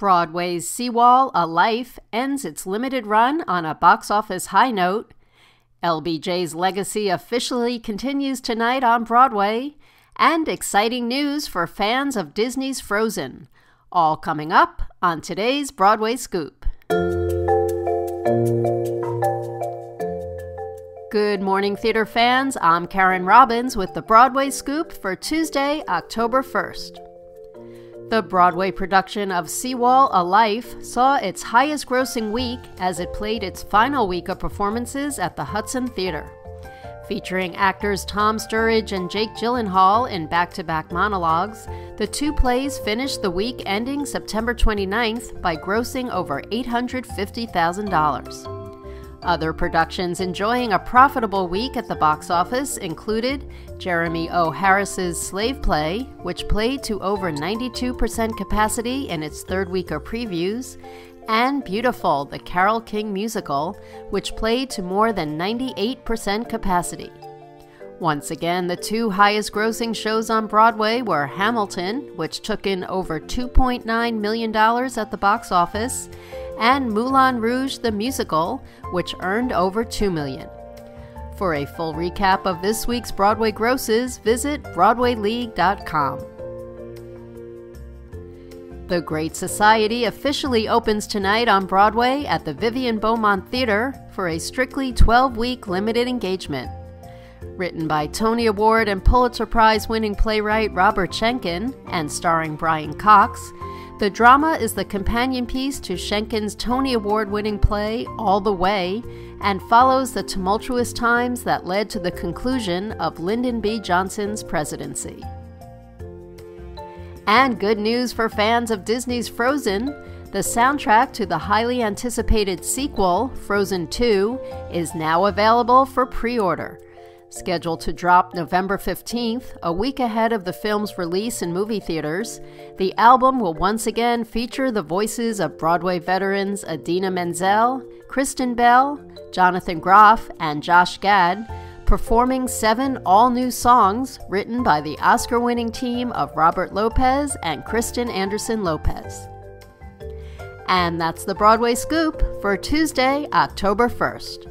Broadway's Sea Wall, A Life ends its limited run on a box office high note. LBJ's legacy officially continues tonight on Broadway. And exciting news for fans of Disney's Frozen. All coming up on today's Broadway Scoop. Good morning, theater fans. I'm Karen Robbins with the Broadway Scoop for Tuesday, October 1st. The Broadway production of Sea Wall A Life saw its highest grossing week as it played its final week of performances at the Hudson Theater. Featuring actors Tom Sturridge and Jake Gyllenhaal in back to back monologues, the two plays finished the week ending September 29th by grossing over $850,000. Other productions enjoying a profitable week at the box office included Jeremy O. Harris's Slave Play, which played to over 92% capacity in its third week of previews, and Beautiful, the Carole King musical, which played to more than 98% capacity. Once again, the two highest grossing shows on Broadway were Hamilton, which took in over $2.9 million at the box office, and Moulin Rouge the Musical, which earned over 2 million. For a full recap of this week's Broadway grosses, visit BroadwayLeague.com. The Great Society officially opens tonight on Broadway at the Vivian Beaumont Theater for a strictly 12 week limited engagement. Written by Tony Award and Pulitzer Prize winning playwright Robert Schenkkan and starring Brian Cox, the drama is the companion piece to Schenkkan's Tony Award winning play All the Way and follows the tumultuous times that led to the conclusion of Lyndon B. Johnson's presidency. And good news for fans of Disney's Frozen. The soundtrack to the highly anticipated sequel, Frozen 2, is now available for pre order. Scheduled to drop November 15th, a week ahead of the film's release in movie theaters, the album will once again feature the voices of Broadway veterans Idina Menzel, Kristen Bell, Jonathan Groff, and Josh Gad, performing seven all new songs written by the Oscar winning team of Robert Lopez and Kristen Anderson Lopez. And that's the Broadway Scoop for Tuesday, October 1st.